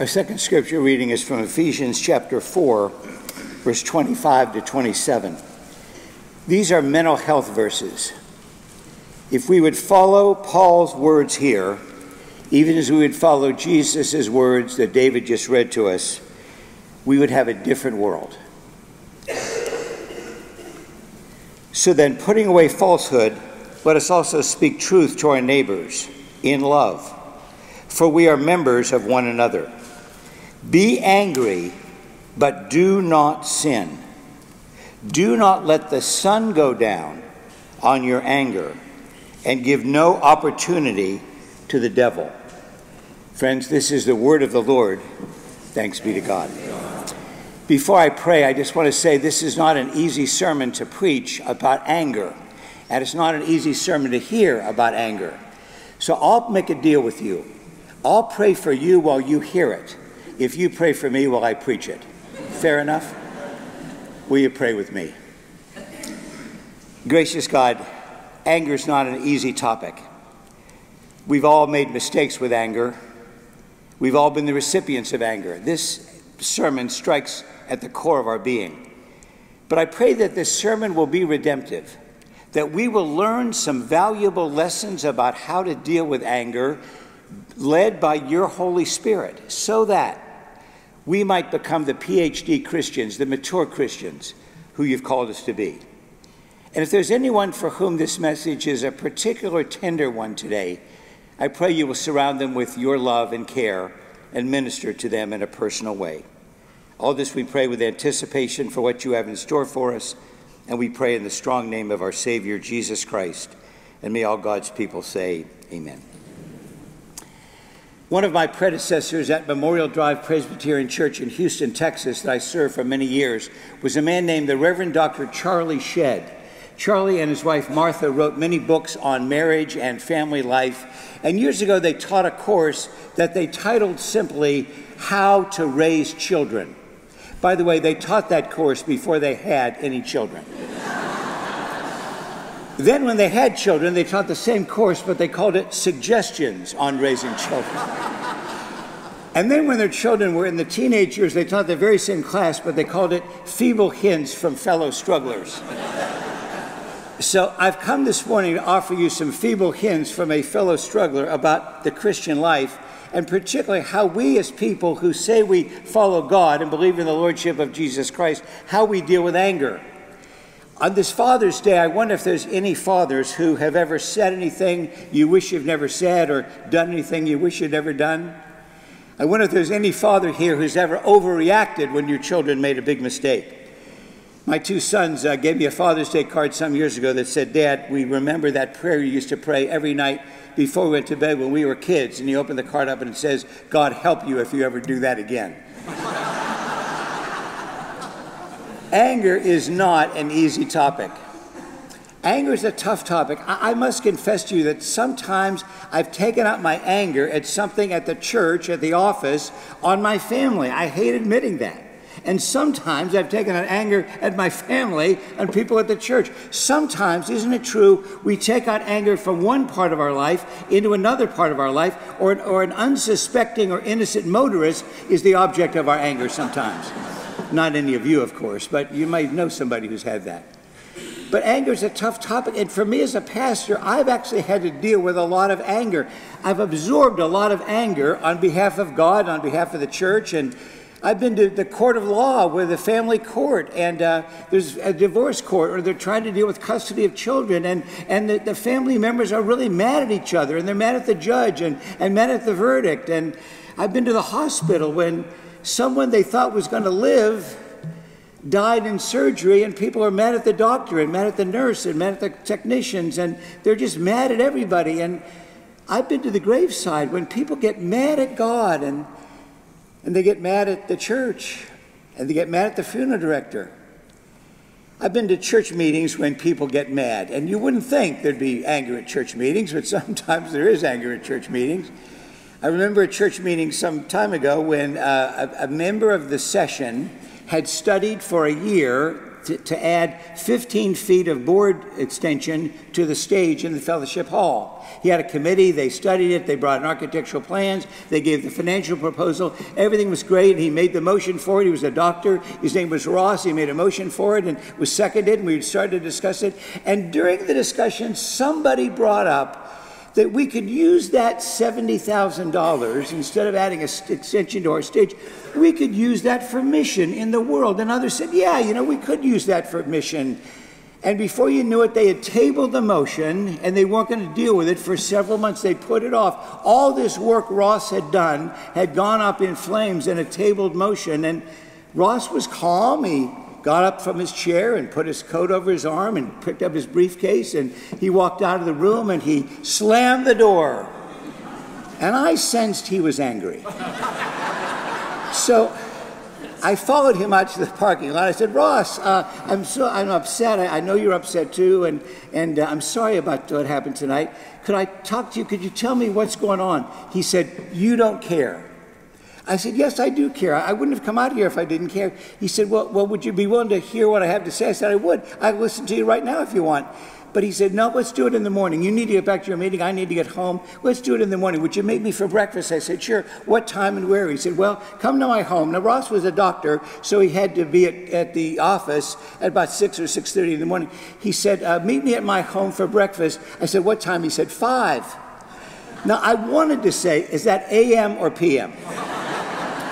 Our second scripture reading is from Ephesians chapter 4, verse 25 to 27. These are mental health verses. If we would follow Paul's words here, even as we would follow Jesus' words that David just read to us, we would have a different world. So then, putting away falsehood, let us also speak truth to our neighbors in love, for we are members of one another. Be angry, but do not sin. Do not let the sun go down on your anger, and give no opportunity to the devil. Friends, this is the word of the Lord. Thanks be to God. Before I pray, I just want to say this is not an easy sermon to preach about anger, and it's not an easy sermon to hear about anger. So I'll make a deal with you. I'll pray for you while you hear it, if you pray for me while I preach it. Fair enough? Will you pray with me? Gracious God, anger is not an easy topic. We've all made mistakes with anger. We've all been the recipients of anger. This sermon strikes at the core of our being. But I pray that this sermon will be redemptive, that we will learn some valuable lessons about how to deal with anger led by your Holy Spirit, so that we might become the PhD Christians, the mature Christians who you've called us to be. And if there's anyone for whom this message is a particular tender one today, I pray you will surround them with your love and care and minister to them in a personal way. All this we pray with anticipation for what you have in store for us, and we pray in the strong name of our Savior, Jesus Christ. And may all God's people say, Amen. One of my predecessors at Memorial Drive Presbyterian Church in Houston, Texas, that I served for many years, was a man named the Reverend Dr. Charlie Shedd. Charlie and his wife Martha wrote many books on marriage and family life. And years ago, they taught a course that they titled simply How to Raise Children. By the way, they taught that course before they had any children. Then, when they had children, they taught the same course, but they called it Suggestions on Raising Children. And then, when their children were in the teenage years, they taught the very same class, but they called it Feeble Hints from Fellow Strugglers. So I've come this morning to offer you some feeble hints from a fellow struggler about the Christian life, and particularly how we as people who say we follow God and believe in the Lordship of Jesus Christ, how we deal with anger. On this Father's Day, I wonder if there's any fathers who have ever said anything you wish you've never said or done anything you wish you'd never done. I wonder if there's any father here who's ever overreacted when your children made a big mistake. My two sons uh, gave me a Father's Day card some years ago that said, Dad, we remember that prayer you used to pray every night before we went to bed when we were kids. And you open the card up and it says, God help you if you ever do that again. Anger is not an easy topic. Anger is a tough topic. I, I, must confess to you that sometimes I've taken out my anger at something at the church, at the office, on my family. I hate admitting that. And sometimes I've taken out anger at my family and people at the church. Sometimes, isn't it true, we take out anger from one part of our life into another part of our life, or, or an unsuspecting or innocent motorist is the object of our anger sometimes. Not any of you, of course, but you might know somebody who's had that. But anger is a tough topic. And for me as a pastor, I've actually had to deal with a lot of anger. I've absorbed a lot of anger on behalf of God, on behalf of the church, and I've been to the court of law with the family court, and uh, there's a divorce court, or they're trying to deal with custody of children, and, and the, the, family members are really mad at each other, and they're mad at the judge and, and mad at the verdict. And I've been to the hospital when someone they thought was going to live died in surgery, and people are mad at the doctor, and mad at the nurse, and mad at the technicians, and they're just mad at everybody. And I've been to the graveside when people get mad at God and and they get mad at the church and they get mad at the funeral director. I've been to church meetings when people get mad, and you wouldn't think there'd be anger at church meetings, but sometimes there is anger at church meetings. I remember a church meeting some time ago when uh, a, a member of the session had studied for a year to, to add 15 feet of board extension to the stage in the fellowship hall. He had a committee, they studied it, they brought in architectural plans, they gave the financial proposal. Everything was great. He made the motion for it. He was a doctor. His name was Ross. He made a motion for it and was seconded, and we started to discuss it. And during the discussion, somebody brought up that we could use that $70,000 instead of adding an extension to our stage, we could use that for mission in the world. And others said, yeah, you know, we could use that for mission. And before you knew it, they had tabled the motion and they weren't going to deal with it for several months. They put it off. All this work Ross had done had gone up in flames in a tabled motion. And Ross was calm. He got up from his chair and put his coat over his arm and picked up his briefcase and he walked out of the room and he slammed the door. And I sensed he was angry. So I followed him out to the parking lot. I said, Ross, uh, I'm so I'm upset. I, I, know you're upset too, and and uh, I'm sorry about what happened tonight. Could I talk to you? Could you tell me what's going on? He said, You don't care. I said, Yes, I do care. I wouldn't have come out here if I didn't care. He said, Well, well would you be willing to hear what I have to say? I said, I would. I'd listen to you right now if you want. But he said, No, let's do it in the morning. You need to get back to your meeting. I need to get home. Let's do it in the morning. Would you make me for breakfast? I said, Sure. What time and where? He said, Well, come to my home. Now, Ross was a doctor, so he had to be at, at the office at about 6 or 6.30 in the morning. He said, uh, Meet me at my home for breakfast. I said, What time? He said, 5. Now, I wanted to say, Is that AM or PM?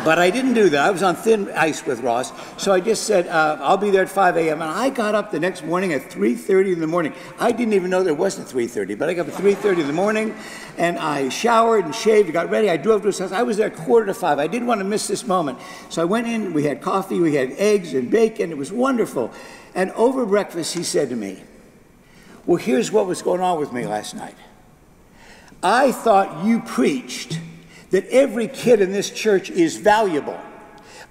But I didn't do that. I was on thin ice with Ross. So I just said, uh, I'll be there at 5 a.m. And I got up the next morning at 3.30 in the morning. I didn't even know there was a 3.30, but I got up at 3.30 in the morning and I showered and shaved, got ready. I drove to his house. I was there at quarter to 5. I didn't want to miss this moment. So I went in, we had coffee, we had eggs and bacon. It was wonderful. And over breakfast, he said to me, well, here's what was going on with me last night. I thought you preached that every kid in this church is valuable.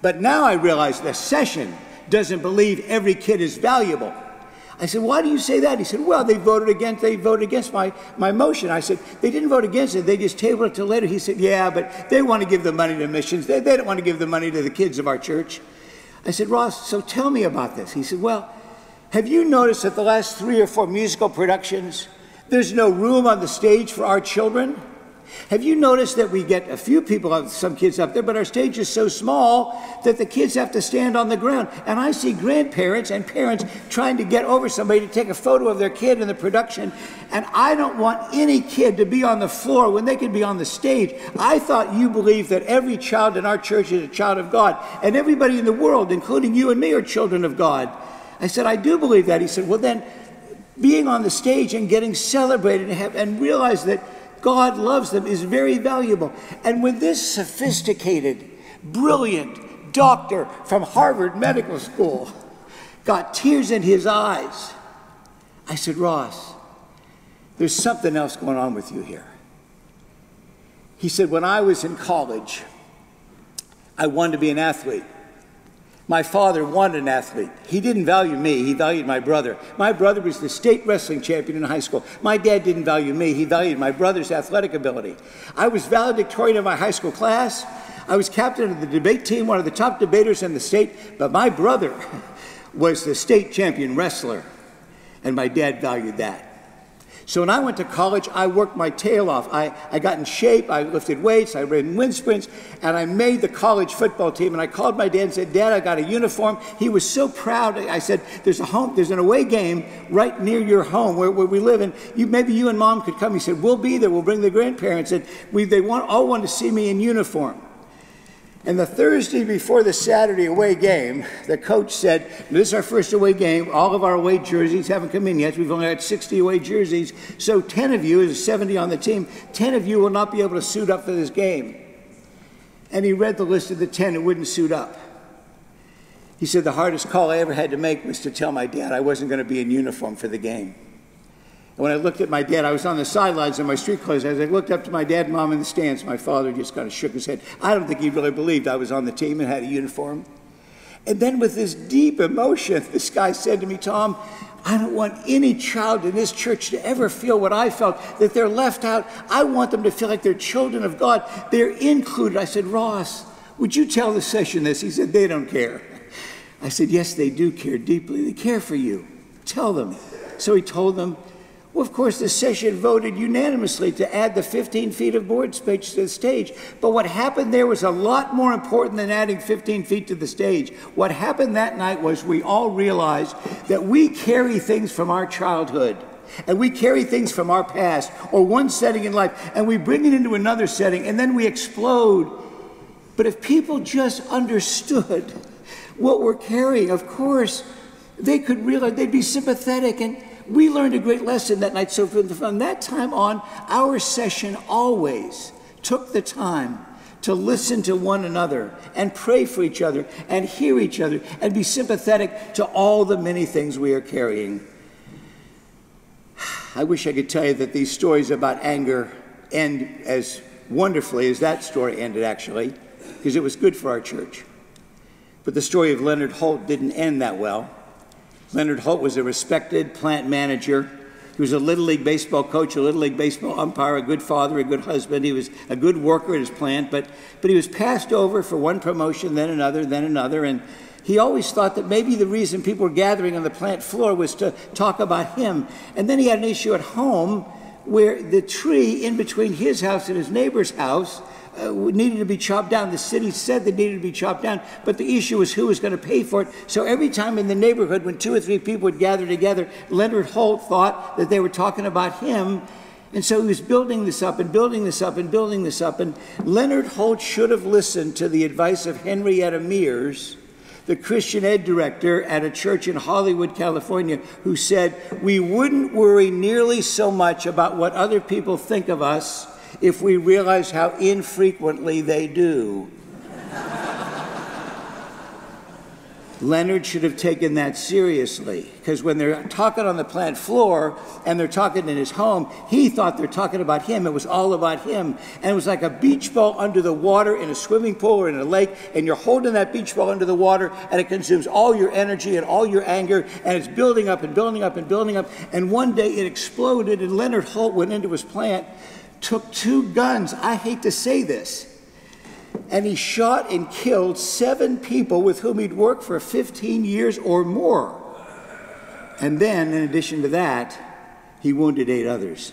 But now I realize the session doesn't believe every kid is valuable. I said, why do you say that? He said, well, they voted against, they voted against my, my motion. I said, they didn't vote against it. They just tabled it till later. He said, yeah, but they want to give the money to missions. They, they don't want to give the money to the kids of our church. I said, Ross, so tell me about this. He said, well, have you noticed that the last three or four musical productions, there's no room on the stage for our children? Have you noticed that we get a few people, uh, some kids up there, but our stage is so small that the kids have to stand on the ground? And I see grandparents and parents trying to get over somebody to take a photo of their kid in the production. And I don't want any kid to be on the floor when they can be on the stage. I thought you believed that every child in our church is a child of God, and everybody in the world, including you and me, are children of God. I said, I do believe that. He said, Well, then, being on the stage and getting celebrated and, have, and realize that God loves them is very valuable. And when this sophisticated, brilliant doctor from Harvard Medical School got tears in his eyes, I said, Ross, there's something else going on with you here. He said, When I was in college, I wanted to be an athlete. My father wanted an athlete. He didn't value me, he valued my brother. My brother was the state wrestling champion in high school. My dad didn't value me, he valued my brother's athletic ability. I was valedictorian of my high school class. I was captain of the debate team, one of the top debaters in the state, but my brother was the state champion wrestler, and my dad valued that. So when I went to college, I worked my tail off. I, I got in shape, I lifted weights, I ran wind sprints, and I made the college football team. And I called my dad and said, Dad, I got a uniform. He was so proud. I said, There's a home, there's an away game right near your home where, where we live, and you, maybe you and mom could come. He said, We'll be there, we'll bring the grandparents. And we, they want, all want to see me in uniform. And the Thursday before the Saturday away game, the coach said, This is our first away game. All of our away jerseys haven't come in yet. We've only had 60 away jerseys. So 10 of you, there's 70 on the team, 10 of you will not be able to suit up for this game. And he read the list of the 10 who wouldn't suit up. He said, The hardest call I ever had to make was to tell my dad I wasn't going to be in uniform for the game. And when I looked at my dad, I was on the sidelines in my street clothes. As I looked up to my dad and mom in the stands, my father just kind of shook his head. I don't think he really believed I was on the team and had a uniform. And then, with this deep emotion, this guy said to me, Tom, I don't want any child in this church to ever feel what I felt, that they're left out. I want them to feel like they're children of God. They're included. I said, Ross, would you tell the session this? He said, they don't care. I said, Yes, they do care deeply. They care for you. Tell them. So he told them, well, of course, the session voted unanimously to add the 15 feet of board space to the stage. But what happened there was a lot more important than adding 15 feet to the stage. What happened that night was we all realized that we carry things from our childhood. And we carry things from our past or one setting in life and we bring it into another setting and then we explode. But if people just understood what we're carrying, of course, they could realize they'd be sympathetic and we learned a great lesson that night. So from, that time on, our session always took the time to listen to one another and pray for each other and hear each other and be sympathetic to all the many things we are carrying. I wish I could tell you that these stories about anger end as wonderfully as that story ended, actually, because it was good for our church. But the story of Leonard Holt didn't end that well. Leonard Holt was a respected plant manager. He was a Little League baseball coach, a Little League baseball umpire, a good father, a good husband. He was a good worker at his plant, but, but he was passed over for one promotion, then another, then another. And he always thought that maybe the reason people were gathering on the plant floor was to talk about him. And then he had an issue at home where the tree in between his house and his neighbor's house uh, needed to be chopped down. The city said they needed to be chopped down, but the issue was who was going to pay for it. So every time in the neighborhood, when two or three people would gather together, Leonard Holt thought that they were talking about him. And so he was building this up and building this up and building this up. And Leonard Holt should have listened to the advice of Henrietta Mears, the Christian ed director at a church in Hollywood, California, who said, We wouldn't worry nearly so much about what other people think of us if we realize how infrequently they do. Leonard should have taken that seriously because when they're talking on the plant floor and they're talking in his home, he thought they're talking about him. It was all about him. And it was like a beach ball under the water in a swimming pool or in a lake, and you're holding that beach ball under the water and it consumes all your energy and all your anger, and it's building up and building up and building up. And one day it exploded, and Leonard Holt went into his plant took two guns. I hate to say this. And he shot and killed seven people with whom he'd worked for 15 years or more. And then, in addition to that, he wounded eight others.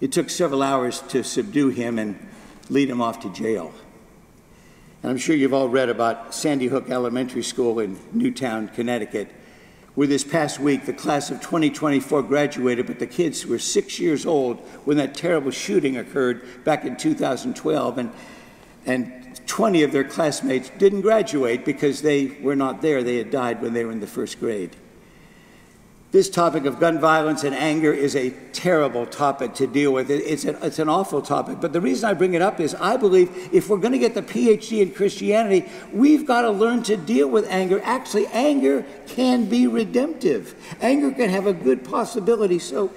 It took several hours to subdue him and lead him off to jail. And I'm sure you've all read about Sandy Hook Elementary School in Newtown, Connecticut, where this past week the class of 2024 graduated, but the kids were six years old when that terrible shooting occurred back in 2012. And, and 20 of their classmates didn't graduate because they were not there. They had died when they were in the first grade. This topic of gun violence and anger is a terrible topic to deal with. It's an, it's an awful topic. But the reason I bring it up is I believe if we're going to get the PhD in Christianity, we've got to learn to deal with anger. Actually, anger can be redemptive, anger can have a good possibility. So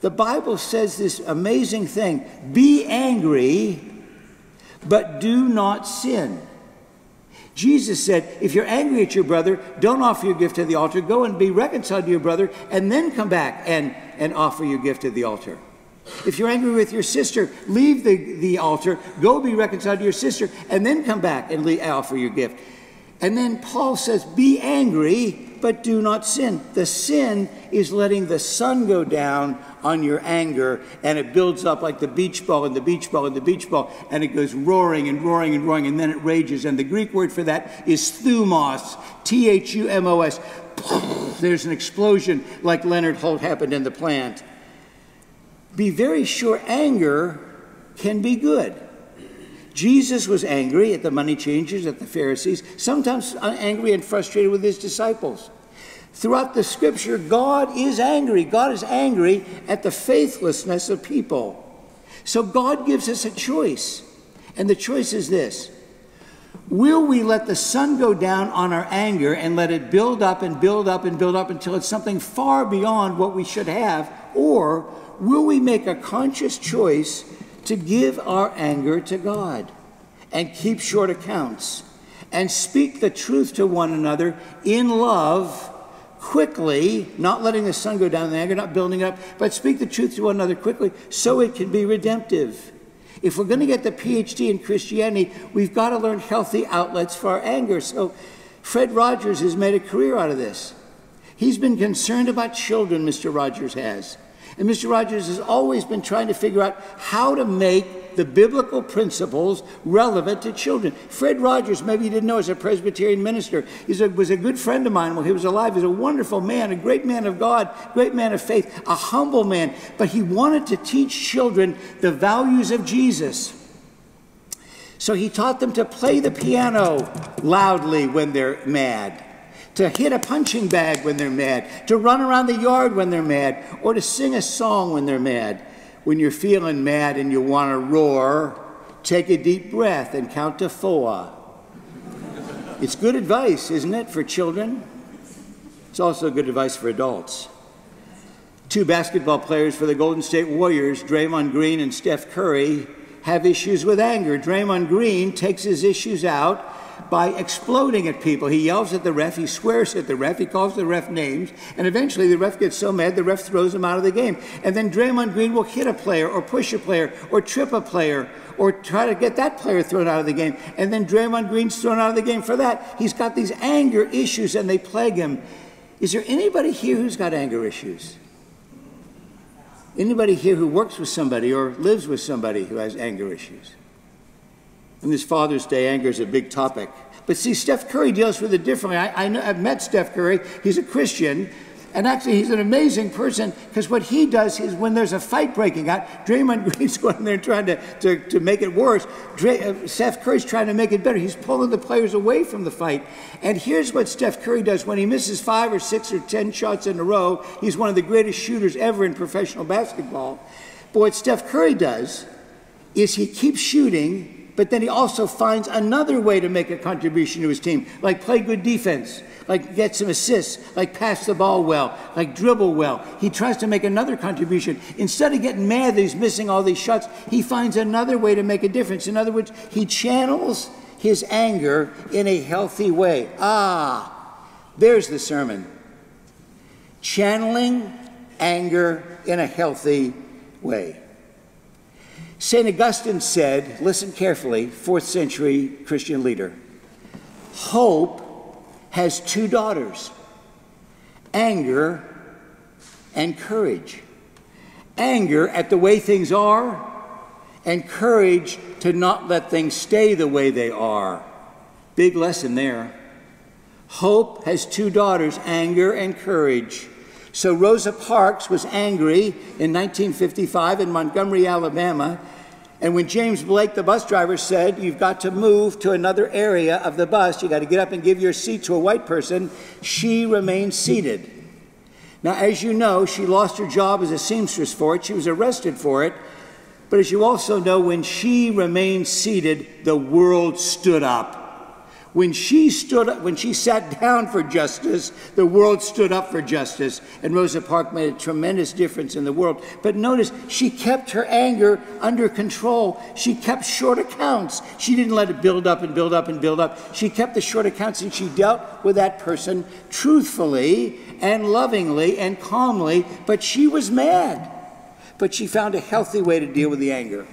the Bible says this amazing thing be angry, but do not sin. Jesus said, if you're angry at your brother, don't offer your gift to the altar. Go and be reconciled to your brother, and then come back and, and offer your gift to the altar. If you're angry with your sister, leave the, the altar, go be reconciled to your sister, and then come back and offer your gift. And then Paul says, Be angry, but do not sin. The sin is letting the sun go down on your anger, and it builds up like the beach ball and the beach ball and the beach ball, and it goes roaring and roaring and roaring, and then it rages. And the Greek word for that is thumos, T H U M O S. There's an explosion like Leonard Holt happened in the plant. Be very sure anger can be good. Jesus was angry at the money changers, at the Pharisees, sometimes angry and frustrated with his disciples. Throughout the scripture, God is angry. God is angry at the faithlessness of people. So God gives us a choice. And the choice is this Will we let the sun go down on our anger and let it build up and build up and build up until it's something far beyond what we should have? Or will we make a conscious choice to give our anger to God and keep short accounts and speak the truth to one another in love quickly, not letting the sun go down in anger, not building up, but speak the truth to one another quickly so it can be redemptive. If we're going to get the PhD in Christianity, we've got to learn healthy outlets for our anger. So Fred Rogers has made a career out of this. He's been concerned about children, Mr. Rogers has. And Mr. Rogers has always been trying to figure out how to make the biblical principles relevant to children. Fred Rogers, maybe you didn't know, is a Presbyterian minister. He was a good friend of mine while he was alive. He's a wonderful man, a great man of God, great man of faith, a humble man. But he wanted to teach children the values of Jesus. So he taught them to play the piano loudly when they're mad to hit a punching bag when they're mad, to run around the yard when they're mad, or to sing a song when they're mad. When you're feeling mad and you want to roar, take a deep breath and count to four. It's good advice, isn't it, for children? It's also good advice for adults. Two basketball players for the Golden State Warriors, Draymond Green and Steph Curry, have issues with anger. Draymond Green takes his issues out by exploding at people. He yells at the ref, he swears at the ref, he calls the ref names, and eventually the ref gets so mad the ref throws him out of the game. And then Draymond Green will hit a player or push a player or trip a player or try to get that player thrown out of the game. And then Draymond Green's thrown out of the game for that. He's got these anger issues and they plague him. Is there anybody here who's got anger issues? Anybody here who works with somebody or lives with somebody who has anger issues? And this Father's Day, anger is a big topic. But see, Steph Curry deals with it differently. I, I know, I've met Steph Curry. He's a Christian. And actually, he's an amazing person because what he does is when there's a fight breaking out, Draymond Green's going there trying to, to, to make it worse. Uh, Steph Curry's trying to make it better. He's pulling the players away from the fight. And here's what Steph Curry does when he misses five or six or ten shots in a row, he's one of the greatest shooters ever in professional basketball. But what Steph Curry does is he keeps shooting but then he also finds another way to make a contribution to his team, like play good defense, like get some assists, like pass the ball well, like dribble well. He tries to make another contribution. Instead of getting mad that he's missing all these shots, he finds another way to make a difference. In other words, he channels his anger in a healthy way. Ah, there's the sermon. Channeling anger in a healthy way. St. Augustine said, listen carefully, fourth century Christian leader, hope has two daughters anger and courage. Anger at the way things are, and courage to not let things stay the way they are. Big lesson there. Hope has two daughters, anger and courage. So Rosa Parks was angry in 1955 in Montgomery, Alabama, and when James Blake, the bus driver, said, You've got to move to another area of the bus, you got to get up and give your seat to a white person, she remained seated. Now, as you know, she lost her job as a seamstress for it. She was arrested for it. But as you also know, when she remained seated, the world stood up. When she stood up, when she sat down for justice, the world stood up for justice. And Rosa Parks made a tremendous difference in the world. But notice, she kept her anger under control. She kept short accounts. She didn't let it build up and build up and build up. She kept the short accounts and she dealt with that person truthfully and lovingly and calmly. But she was mad. But she found a healthy way to deal with the anger.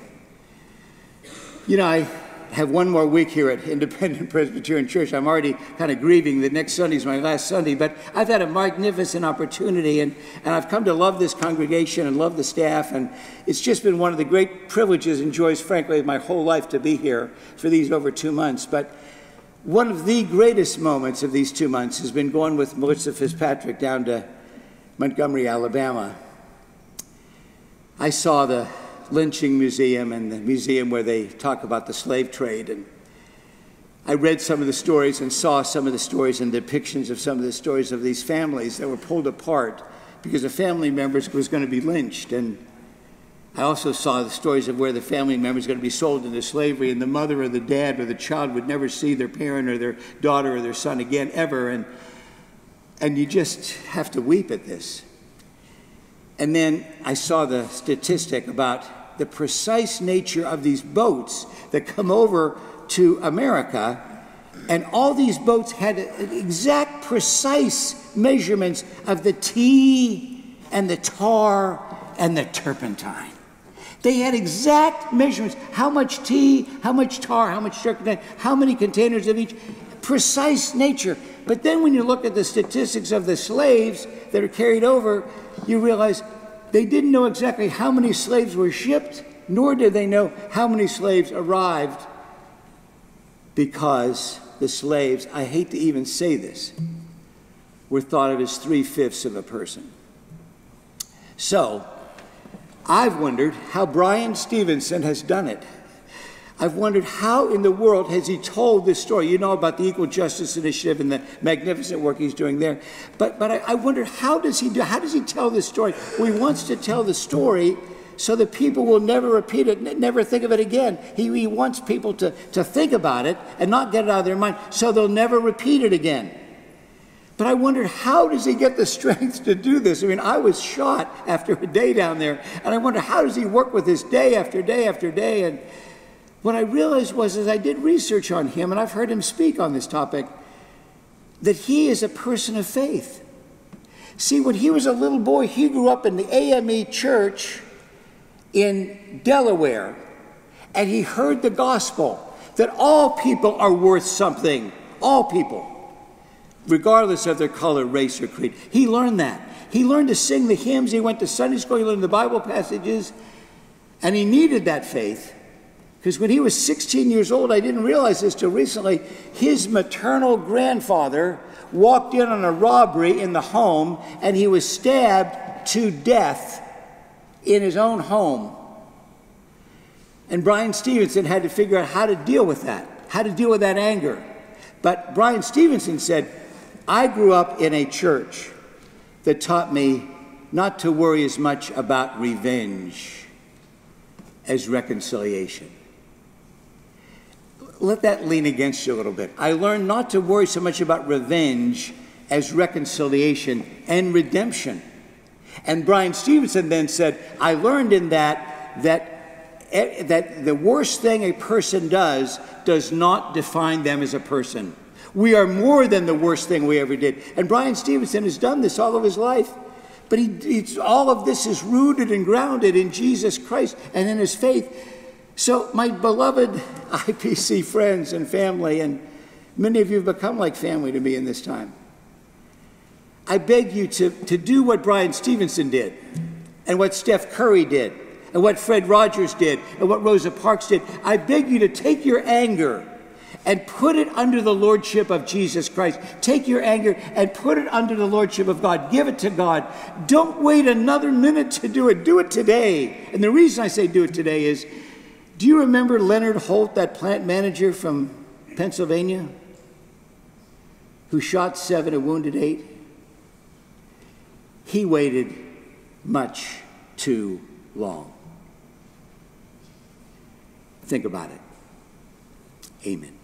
You know, I have one more week here at Independent Presbyterian Church. I'm already kind of grieving that next Sunday is my last Sunday, but I've had a magnificent opportunity, and, and I've come to love this congregation and love the staff, and it's just been one of the great privileges and joys, frankly, of my whole life to be here for these over two months. But one of the greatest moments of these two months has been going with Melissa Fitzpatrick down to Montgomery, Alabama. I saw the lynching museum and the museum where they talk about the slave trade. And I read some of the stories and saw some of the stories and depictions of some of the stories of these families that were pulled apart because a family member was going to be lynched. And I also saw the stories of where the family member is going to be sold into slavery, and the mother or the dad or the child would never see their parent or their daughter or their son again ever. And, and you just have to weep at this. And then I saw the statistic about the precise nature of these boats that come over to America. And all these boats had exact, precise measurements of the tea and the tar and the turpentine. They had exact measurements how much tea, how much tar, how much turpentine, how many containers of each. precise nature. But then when you look at the statistics of the slaves that are carried over, you realize they didn't know exactly how many slaves were shipped, nor did they know how many slaves arrived because the slaves, I hate to even say this, were thought of as three fifths of a person. So, I've wondered how Bryan Stevenson has done it. I've wondered how in the world has he told this story? You know about the Equal Justice Initiative and the magnificent work he's doing there. But, but I, I wonder how does he do, how does he tell this story? Well, he wants to tell the story so that people will never repeat it, never think of it again. He, he wants people to, to think about it and not get it out of their mind so they'll never repeat it again. But I wondered, how does he get the strength to do this? I mean, I was shot after a day down there, and I wonder, how does he work with this day after day after day? And what I realized was, as I did research on him, and I've heard him speak on this topic, that he is a person of faith. See, when he was a little boy, he grew up in the AME church in Delaware, and he heard the gospel that all people are worth something. All people, regardless of their color, race, or creed. He learned that. He learned to sing the hymns. He went to Sunday school. He learned the Bible passages. And he needed that faith because when he was 16 years old, I didn't realize this till recently, his maternal grandfather walked in on a robbery in the home and he was stabbed to death in his own home. And Bryan Stevenson had to figure out how to deal with that, how to deal with that anger. But Bryan Stevenson said, I grew up in a church that taught me not to worry as much about revenge as reconciliation let that lean against you a little bit. I learned not to worry so much about revenge as reconciliation and redemption. And Bryan Stevenson then said, I learned in that that eh, that the worst thing a person does does not define them as a person. We are more than the worst thing we ever did. And Bryan Stevenson has done this all of his life. But he, all of this is rooted and grounded in Jesus Christ and in his faith. So, my beloved IPC friends and family, and many of you have become like family to me in this time, I beg you to, to do what Bryan Stevenson did, and what Steph Curry did, and what Fred Rogers did, and what Rosa Parks did. I beg you to take your anger and put it under the lordship of Jesus Christ. Take your anger and put it under the lordship of God. Give it to God. Don't wait another minute to do it. Do it today. And the reason I say do it today is do you remember Leonard Holt, that plant manager from Pennsylvania, who shot seven and wounded eight? He waited much too long. Think about it. Amen.